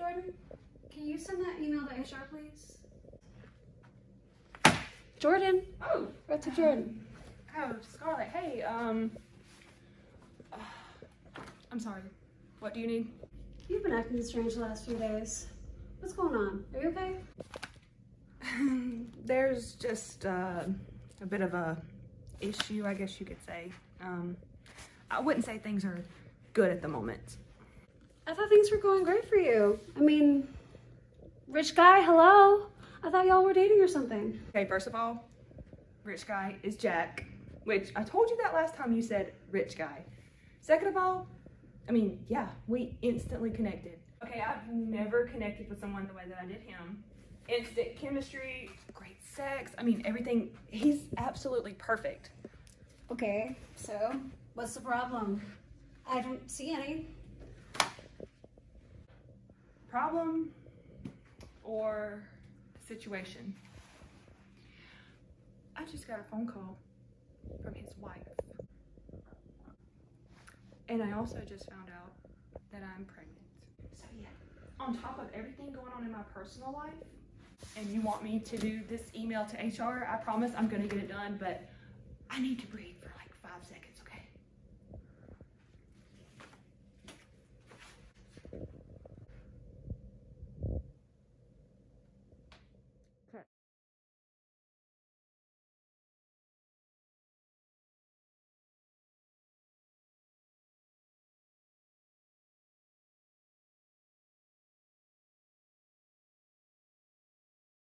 Jordan, can you send that email to HR, please? Jordan, Oh, what's up, Jordan? oh, Scarlett. Hey, um, uh, I'm sorry. What do you need? You've been acting strange the last few days. What's going on? Are you okay? There's just uh, a bit of a issue, I guess you could say. Um, I wouldn't say things are good at the moment. I thought things were going great for you. I mean, rich guy, hello? I thought y'all were dating or something. Okay, first of all, rich guy is Jack, which I told you that last time you said rich guy. Second of all, I mean, yeah, we instantly connected. Okay, I've never connected with someone the way that I did him. Instant chemistry, great sex. I mean, everything. He's absolutely perfect. Okay, so what's the problem? I don't see any. Problem or situation? I just got a phone call from his wife. And I also just found out that I'm pregnant. So yeah, on top of everything going on in my personal life, and you want me to do this email to HR, I promise I'm gonna get it done, but I need to breathe.